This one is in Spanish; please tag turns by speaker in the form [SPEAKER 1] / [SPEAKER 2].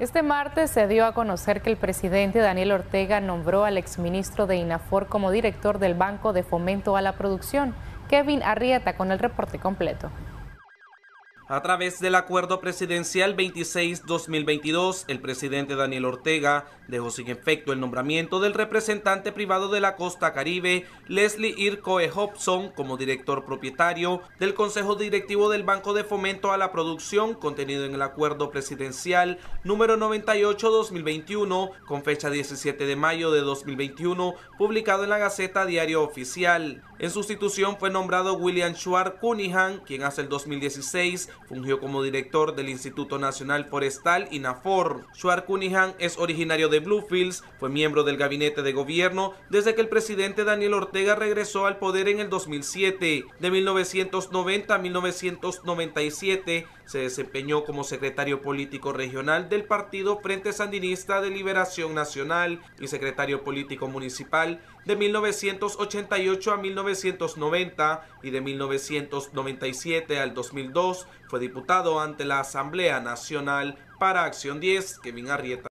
[SPEAKER 1] Este martes se dio a conocer que el presidente Daniel Ortega nombró al exministro de INAFOR como director del Banco de Fomento a la Producción. Kevin Arrieta con el reporte completo.
[SPEAKER 2] A través del acuerdo presidencial 26-2022, el presidente Daniel Ortega dejó sin efecto el nombramiento del representante privado de la costa caribe, Leslie Ircoe Hobson, como director propietario del Consejo Directivo del Banco de Fomento a la Producción, contenido en el acuerdo presidencial número 98-2021, con fecha 17 de mayo de 2021, publicado en la Gaceta Diario Oficial. En sustitución fue nombrado William Schwartz Cunningham, quien hace el 2016 fungió como director del Instituto Nacional Forestal INAFOR. Schwartz Cunningham es originario de Bluefields, fue miembro del gabinete de gobierno desde que el presidente Daniel Ortega regresó al poder en el 2007. De 1990 a 1997 se desempeñó como secretario político regional del Partido Frente Sandinista de Liberación Nacional y secretario político municipal de 1988 a 1990 y de 1997 al 2002 fue diputado ante la Asamblea Nacional para Acción 10, Kevin Arrieta.